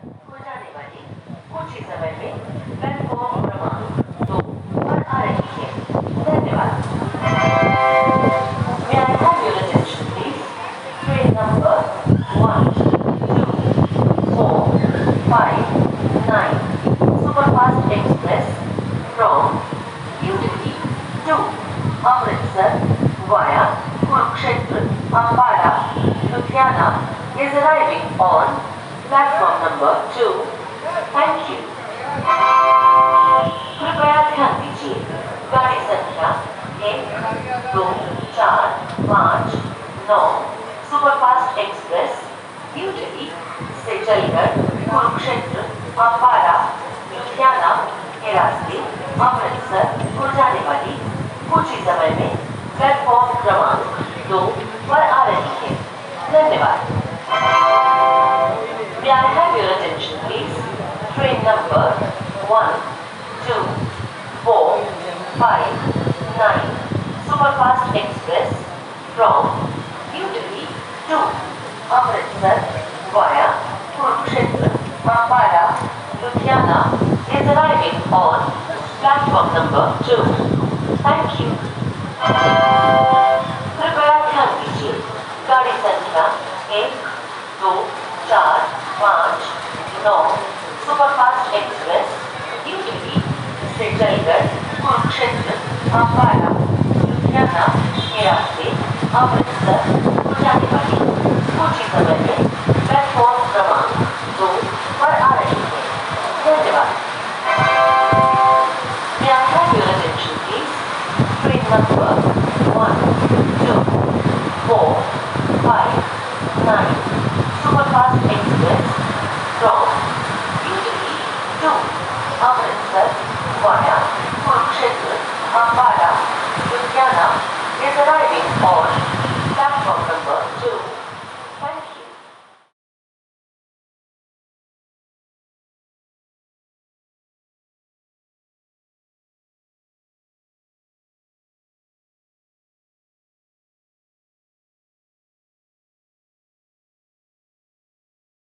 हो जाने वाली कुछ ही समय में प्लेटफॉर्म क्रमांक दो पर आ रही है धन्यवाद May I have your attention, please? Train number one, two, four, five, nine, Superfast Express from New Delhi to Amritsar via Kurukshetra, Ambala, Ludhiana is arriving on platform number two. Thank you. कृपया ध्यान दीजिए गाड़ी संख्या एक, दो, चार, पाँच, नौ, superfast express new से चलकर कुरुक्षेत्र अम्बाला लुधियाना के रास्ते अमृतसर को जाने वाली कुछ ही समय में प्लेटफॉर्म क्रमांक दो पर आ रही है धन्यवाद print numbers 1, 2, 4, 5, 9 Superfast Express from New Delhi to Amritsar via Kurukshetra, Ambala, Ludhiana is arriving on platform number 2. Thank you. कृपया ध्यान दीजिए गाड़ी संख्या एक दो चार पाँच नौ सुपरफास्ट एक्सप्रेस यूटीपी से चलकर कुरुक्षेत्र अम्बाला लुधियाना के रास्ते अमृतसर जाने वाली कुछ ही समय में प्लेटफॉर्म क्रमांक दो पर आ रही है धन्यवाद यात्रा की attention please train number one two four five nine superfast express